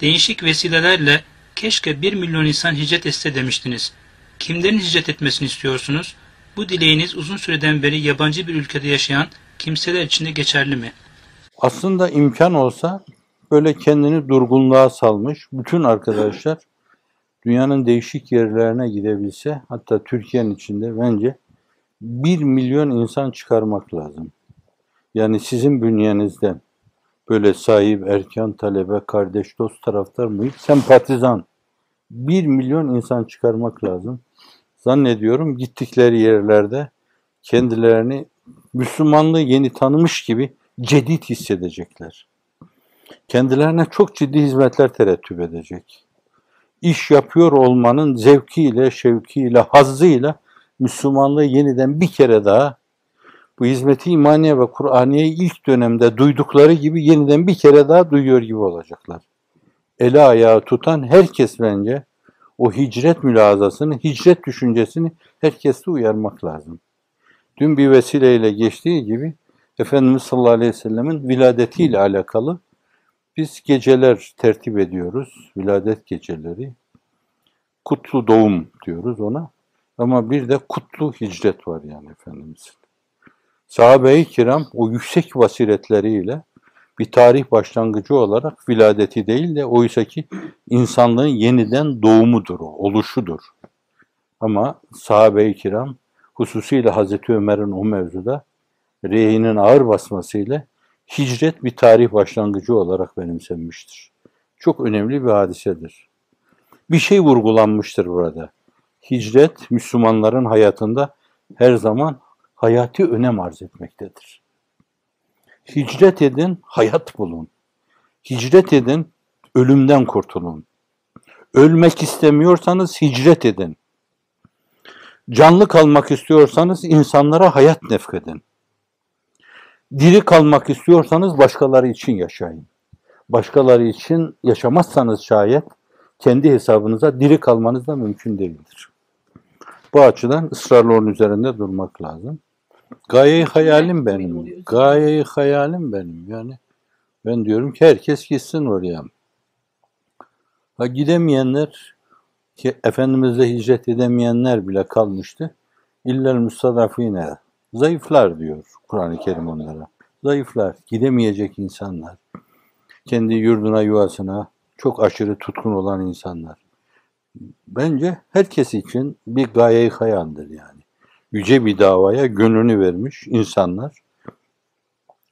Değişik vesilelerle keşke bir milyon insan hicret etse demiştiniz. Kimlerin hicret etmesini istiyorsunuz? Bu dileğiniz uzun süreden beri yabancı bir ülkede yaşayan kimseler için de geçerli mi? Aslında imkan olsa böyle kendini durgunluğa salmış bütün arkadaşlar dünyanın değişik yerlerine gidebilse hatta Türkiye'nin içinde bence bir milyon insan çıkarmak lazım. Yani sizin bünyenizden böyle sahip, erkan, talebe, kardeş, dost, taraftar, muhit, sempatizan bir milyon insan çıkarmak lazım. Zannediyorum gittikleri yerlerde kendilerini Müslümanlığı yeni tanımış gibi cedid hissedecekler. Kendilerine çok ciddi hizmetler terettüp edecek. İş yapıyor olmanın zevkiyle, şevkiyle, hazzıyla Müslümanlığı yeniden bir kere daha bu hizmeti imaniye ve Kur'aniye ilk dönemde duydukları gibi yeniden bir kere daha duyuyor gibi olacaklar. Eli ayağı tutan herkes bence o hicret mülazasını, hicret düşüncesini herkeste uyarmak lazım. Dün bir vesileyle geçtiği gibi Efendimiz sallallahu aleyhi ve sellemin viladetiyle alakalı biz geceler tertip ediyoruz. Viladet geceleri. Kutlu doğum diyoruz ona. Ama bir de kutlu hicret var yani Efendimizin. Sahabe-i kiram o yüksek basiretleriyle bir tarih başlangıcı olarak viladeti değil de oysa ki insanlığın yeniden doğumudur o, oluşudur. Ama sahabe-i kiram hususiyle Hazreti Ömer'in o mevzuda reyinin ağır basmasıyla hicret bir tarih başlangıcı olarak benimsenmiştir. Çok önemli bir hadisedir. Bir şey vurgulanmıştır burada. Hicret Müslümanların hayatında her zaman hayati önem arz etmektedir. Hicret edin, hayat bulun. Hicret edin, ölümden kurtulun. Ölmek istemiyorsanız hicret edin. Canlı kalmak istiyorsanız insanlara hayat nefkedin. Diri kalmak istiyorsanız başkaları için yaşayın. Başkaları için yaşamazsanız şayet kendi hesabınıza diri kalmanız da mümkün değildir. Bu açıdan ısrarla onun üzerinde durmak lazım. Gayeyi hayalim benim. Gayeyi hayalim benim. Yani ben diyorum ki herkes gitsin oraya. Ha gidemeyenler ki Efendimiz'e hicret edemeyenler bile kalmıştı. İllel müstadafine. Zayıflar diyor Kur'an-ı Kerim onlara. Zayıflar, gidemeyecek insanlar. Kendi yurduna, yuvasına çok aşırı tutkun olan insanlar. Bence herkes için bir gaye hayaldir yani yüce bir davaya gönlünü vermiş insanlar,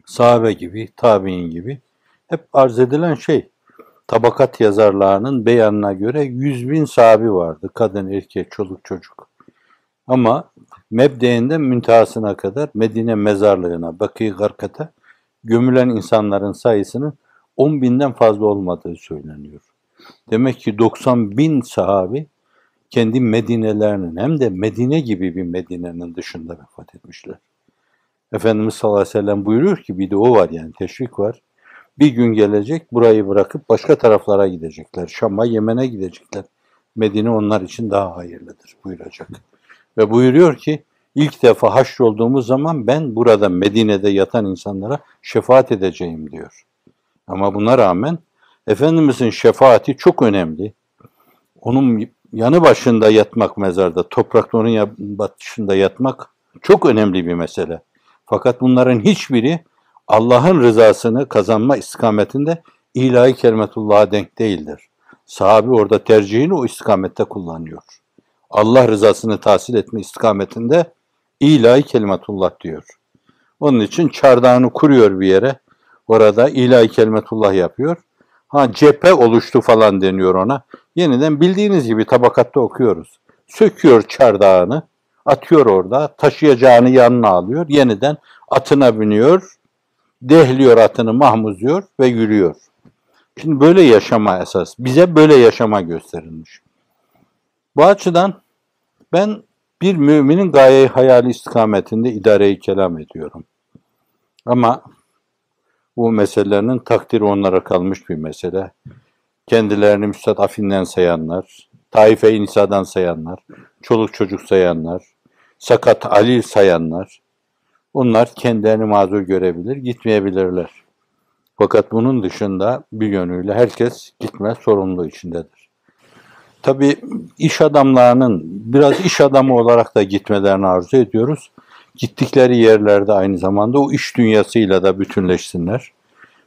sahabe gibi, tabi'in gibi hep arz edilen şey, tabakat yazarlarının beyanına göre yüz bin sahabi vardı. Kadın, erkek, çoluk, çocuk. Ama mebdeğinden müntehasına kadar Medine mezarlığına, Bakı Garkat'a gömülen insanların sayısının 10 binden fazla olmadığı söyleniyor. Demek ki 90 bin sahabi kendi Medinelerinin hem de Medine gibi bir Medine'nin dışında vefat etmişler. Efendimiz sallallahu aleyhi ve sellem buyuruyor ki bir de o var yani teşvik var. Bir gün gelecek burayı bırakıp başka taraflara gidecekler. Şam'a, Yemen'e gidecekler. Medine onlar için daha hayırlıdır buyuracak. Ve buyuruyor ki ilk defa haşr olduğumuz zaman ben burada Medine'de yatan insanlara şefaat edeceğim diyor. Ama buna rağmen Efendimizin şefaati çok önemli. Onun yanı başında yatmak mezarda, toprakta onun başında yatmak çok önemli bir mesele. Fakat bunların hiçbiri Allah'ın rızasını kazanma istikametinde ilahi kelimetullah'a denk değildir. Sahabi orada tercihini o istikamette kullanıyor. Allah rızasını tahsil etme istikametinde ilahi kelimetullah diyor. Onun için çardağını kuruyor bir yere. Orada ilahi kelimetullah yapıyor. Ha cephe oluştu falan deniyor ona. Yeniden bildiğiniz gibi tabakatta okuyoruz. Söküyor çardağını, atıyor orada, taşıyacağını yanına alıyor, yeniden atına biniyor, dehliyor atını mahmuzluyor ve yürüyor. Şimdi böyle yaşama esas, bize böyle yaşama gösterilmiş. Bu açıdan ben bir müminin gaye hayali istikametinde idareyi kelam ediyorum. Ama Bu meselelerinin takdiri onlara kalmış bir mesele. Kendilerini müstadafinden sayanlar, taife-i sayanlar, çoluk çocuk sayanlar, sakat Ali sayanlar, onlar kendilerini mazur görebilir, gitmeyebilirler. Fakat bunun dışında bir yönüyle herkes gitme sorumluluğu içindedir. Tabii iş adamlarının biraz iş adamı olarak da gitmelerini arzu ediyoruz. Gittikleri yerlerde aynı zamanda o iş dünyasıyla da bütünleşsinler.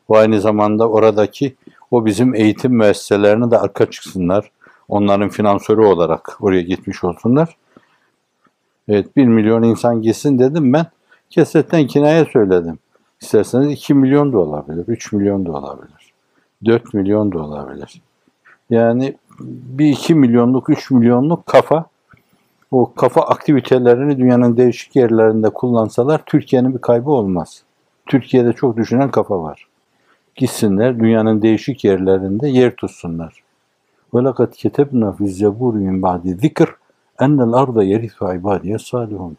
O aynı zamanda oradaki o bizim eğitim müesseselerine de arka çıksınlar. Onların finansörü olarak oraya gitmiş olsunlar. Evet bir milyon insan gitsin dedim ben. Kesetten kinaya söyledim. İsterseniz 2 milyon da olabilir, 3 milyon da olabilir. 4 milyon da olabilir. Yani bir 2 milyonluk, 3 milyonluk kafa o kafa aktivitelerini dünyanın değişik yerlerinde kullansalar Türkiye'nin bir kaybı olmaz. Türkiye'de çok düşünen kafa var. Gitsinler dünyanın değişik yerlerinde yer tutsunlar. وَلَقَدْ كَتَبْنَا فِي الزَّبُورِ مِنْ بَعْدِ ذِكْرِ اَنَّ الْاَرْضَ يَرِثُ عِبَادِيَ salihun.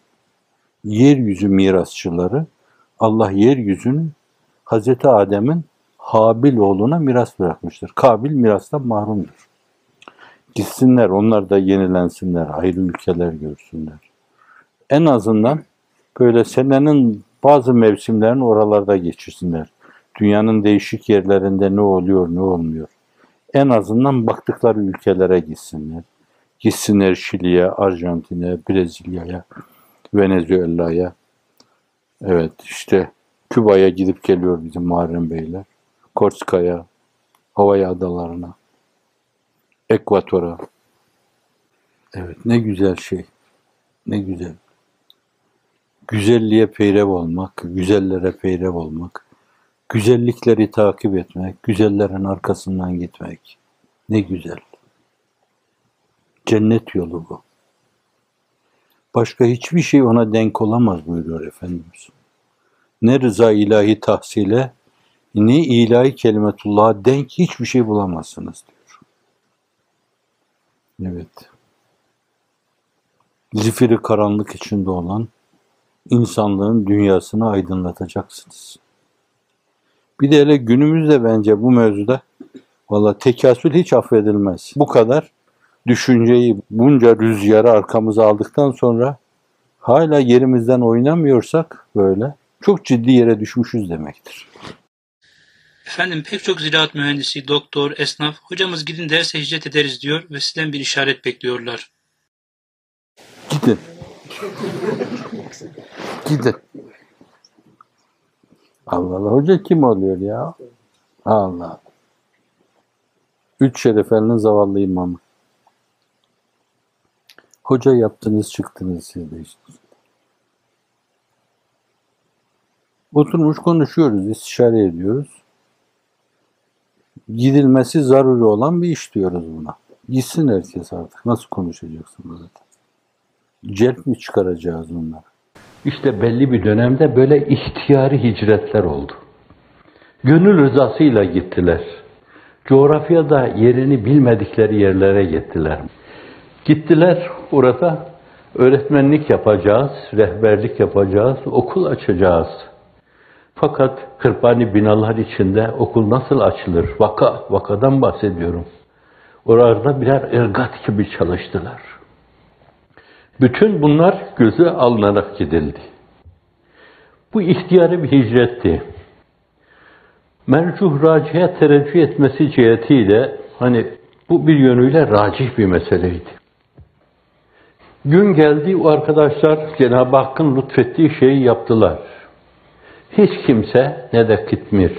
Yeryüzü mirasçıları Allah yeryüzünü Hazreti Adem'in Habil oğluna miras bırakmıştır. Kabil mirastan mahrumdur. Gitsinler, onlar da yenilensinler, ayrı ülkeler görsünler. En azından böyle senenin bazı mevsimlerini oralarda geçirsinler. Dünyanın değişik yerlerinde ne oluyor, ne olmuyor. En azından baktıkları ülkelere gitsinler. Gitsinler Şili'ye, Arjantin'e, Brezilya'ya, Venezuela'ya. Evet işte Küba'ya gidip geliyor bizim Muharrem Beyler. Korska'ya, Hawaii adalarına, Ekvator'a. Evet ne güzel şey. Ne güzel. Güzelliğe peyrev olmak, güzellere peyrev olmak, güzellikleri takip etmek, güzellerin arkasından gitmek. Ne güzel. Cennet yolu bu. Başka hiçbir şey ona denk olamaz buyuruyor Efendimiz. Ne rıza ilahi tahsile, ne ilahi kelimetullah'a denk hiçbir şey bulamazsınız diyor. Evet. Zifiri karanlık içinde olan insanlığın dünyasını aydınlatacaksınız. Bir de hele günümüzde bence bu mevzuda valla tekasül hiç affedilmez. Bu kadar düşünceyi, bunca rüzgarı arkamıza aldıktan sonra hala yerimizden oynamıyorsak böyle çok ciddi yere düşmüşüz demektir. Efendim pek çok ziraat mühendisi, doktor, esnaf hocamız gidin derse hicret ederiz diyor ve sizden bir işaret bekliyorlar. Gidin. Gidin. Allah Allah. Hoca kim oluyor ya? Allah. Üç şerefelinin zavallı imamı. Hoca yaptınız çıktınız siz de işte. Oturmuş konuşuyoruz, istişare ediyoruz. Gidilmesi zaruri olan bir iş diyoruz buna. Gitsin herkes artık. Nasıl konuşacaksın zaten? Celp mi çıkaracağız bunları? İşte belli bir dönemde böyle ihtiyari hicretler oldu. Gönül rızasıyla gittiler. Coğrafyada yerini bilmedikleri yerlere gittiler. Gittiler orada öğretmenlik yapacağız, rehberlik yapacağız, okul açacağız. Fakat kırpani binalar içinde okul nasıl açılır? Vaka, vakadan bahsediyorum. Orada birer ırgat gibi çalıştılar. Bütün bunlar göze alınarak gidildi. Bu ihtiyarı bir hicretti. Mercuh racihe tereccüh etmesi cihetiyle hani bu bir yönüyle racih bir meseleydi. Gün geldi o arkadaşlar Cenab-ı Hakk'ın lütfettiği şeyi yaptılar. Hiç kimse ne de kitmir.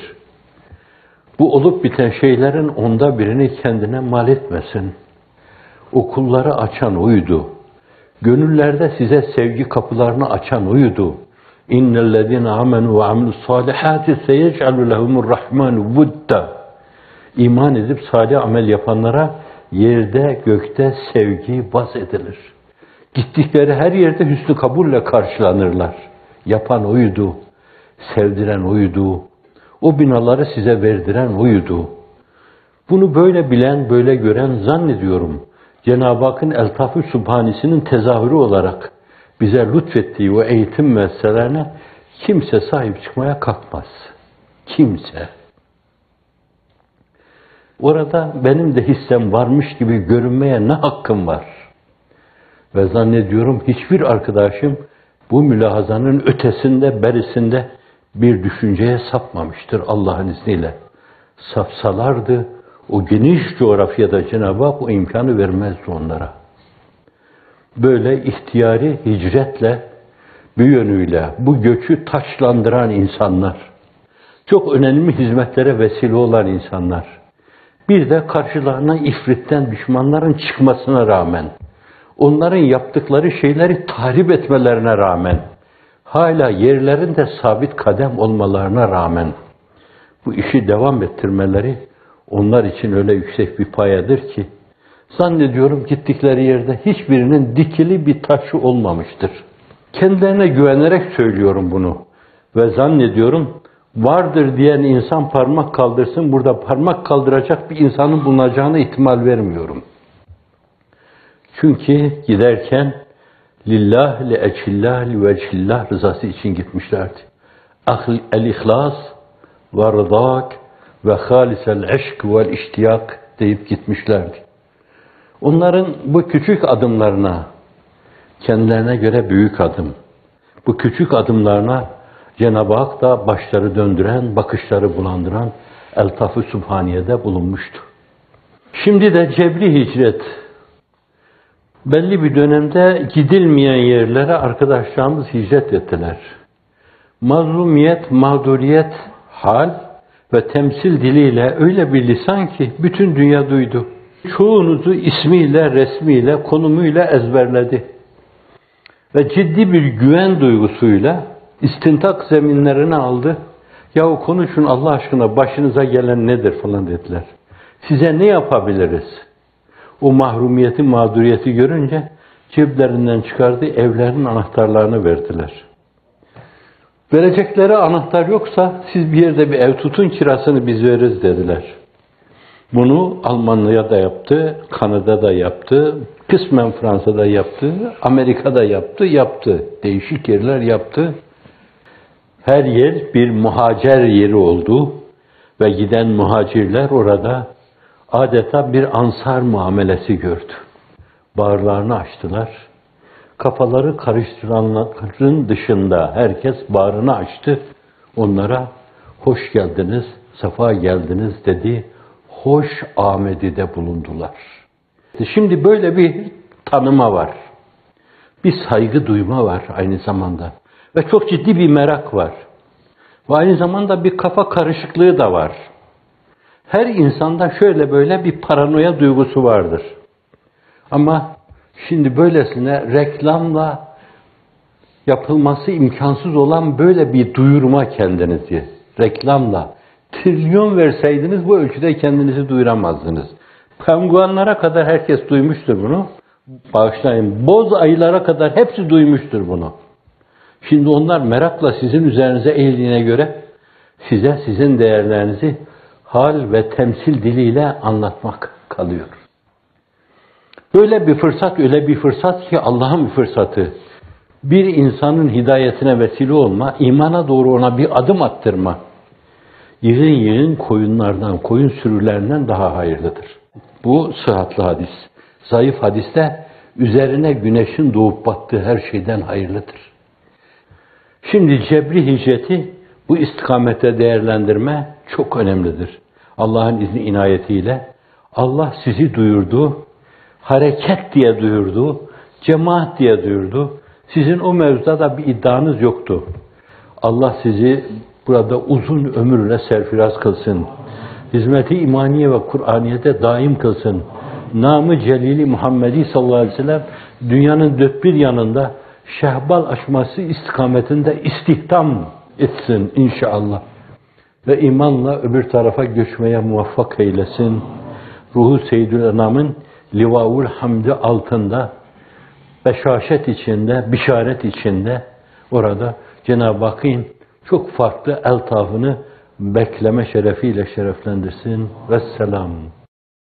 Bu olup biten şeylerin onda birini kendine mal etmesin. Okulları açan uydu. Gönüllerde size sevgi kapılarını açan uydu. İnnellezîne amenu ve amilus salihâti seyec'alu lehumur rahmanu vudda. İman edip salih amel yapanlara yerde gökte sevgi vaz edilir. Gittikleri her yerde hüsnü kabulle karşılanırlar. Yapan oydu, sevdiren oydu, o binaları size verdiren oydu. Bunu böyle bilen, böyle gören zannediyorum. Cenab-ı Hakk'ın Eltaf-ı Subhanisi'nin tezahürü olarak bize lütfettiği o eğitim müesseselerine kimse sahip çıkmaya kalkmaz. kimse. Orada benim de hissem varmış gibi görünmeye ne hakkım var? Ve zannediyorum hiçbir arkadaşım bu mülahazanın ötesinde, berisinde bir düşünceye sapmamıştır Allah'ın izniyle. Sapsalardı o geniş coğrafyada Cenab-ı Hak o imkanı vermezdi onlara. Böyle ihtiyari hicretle bir yönüyle bu göçü taşlandıran insanlar, çok önemli hizmetlere vesile olan insanlar, bir de karşılarına ifritten düşmanların çıkmasına rağmen, onların yaptıkları şeyleri tahrip etmelerine rağmen, hala yerlerinde sabit kadem olmalarına rağmen, bu işi devam ettirmeleri onlar için öyle yüksek bir payadır ki, zannediyorum gittikleri yerde hiçbirinin dikili bir taşı olmamıştır. Kendilerine güvenerek söylüyorum bunu. Ve zannediyorum vardır diyen insan parmak kaldırsın, burada parmak kaldıracak bir insanın bulunacağına ihtimal vermiyorum. Çünkü giderken lillah, li eçillah, li vecillah rızası için gitmişlerdi. El-ihlas ve rıdak ve halisel eşk vel iştiyak deyip gitmişlerdi. Onların bu küçük adımlarına, kendilerine göre büyük adım, bu küçük adımlarına Cenab-ı Hak da başları döndüren, bakışları bulandıran Eltaf-ı Sübhaniye'de bulunmuştu. Şimdi de cebri hicret, belli bir dönemde gidilmeyen yerlere arkadaşlarımız hicret ettiler. Mazlumiyet, mağduriyet, hal ve temsil diliyle öyle bir lisan ki bütün dünya duydu. Çoğunuzu ismiyle, resmiyle, konumuyla ezberledi. Ve ciddi bir güven duygusuyla istintak zeminlerine aldı. Yahu konuşun Allah aşkına başınıza gelen nedir falan dediler. Size ne yapabiliriz? O mahrumiyeti, mağduriyeti görünce ceplerinden çıkardı, evlerin anahtarlarını verdiler. Verecekleri anahtar yoksa siz bir yerde bir ev tutun kirasını biz veririz dediler. Bunu Almanya'da yaptı, Kanada'da yaptı, kısmen Fransa'da yaptı, Amerika'da yaptı, yaptı. Değişik yerler yaptı. Her yer bir muhacer yeri oldu ve giden muhacirler orada adeta bir ansar muamelesi gördü. Bağırlarını açtılar. Kafaları karıştıranların dışında herkes bağrını açtı. Onlara hoş geldiniz, sefa geldiniz dedi. Hoş Ahmedi'de bulundular. Şimdi böyle bir tanıma var. Bir saygı duyma var aynı zamanda. Ve çok ciddi bir merak var. Ve aynı zamanda bir kafa karışıklığı da var. Her insanda şöyle böyle bir paranoya duygusu vardır. Ama şimdi böylesine reklamla yapılması imkansız olan böyle bir duyurma kendinizi. Reklamla. Trilyon verseydiniz bu ölçüde kendinizi duyuramazdınız. Penguenlara kadar herkes duymuştur bunu. Bağışlayın. Boz ayılara kadar hepsi duymuştur bunu. Şimdi onlar merakla sizin üzerinize eğildiğine göre size sizin değerlerinizi hal ve temsil diliyle anlatmak kalıyor. Böyle bir fırsat, öyle bir fırsat ki Allah'ın bir fırsatı. Bir insanın hidayetine vesile olma, imana doğru ona bir adım attırma. Yığın yığın koyunlardan, koyun sürülerinden daha hayırlıdır. Bu sıhhatli hadis. Zayıf hadiste üzerine güneşin doğup battığı her şeyden hayırlıdır. Şimdi cebri hicreti bu istikamete değerlendirme çok önemlidir. Allah'ın izni inayetiyle Allah sizi duyurdu, hareket diye duyurdu, cemaat diye duyurdu. Sizin o mevzuda da bir iddianız yoktu. Allah sizi burada uzun ömürle serfiraz kılsın. Hizmeti imaniye ve Kur'aniyete daim kılsın. Namı Celili Muhammedi sallallahu aleyhi ve sellem dünyanın dört bir yanında şehbal açması istikametinde istihdam etsin inşallah. Ve imanla öbür tarafa göçmeye muvaffak eylesin. Ruhu Seyyidül Enam'ın Livaul Hamdi altında beşaşet içinde, bişaret içinde orada Cenab-ı Hakk'ın çok farklı eltafını bekleme şerefiyle şereflendirsin. Vesselam.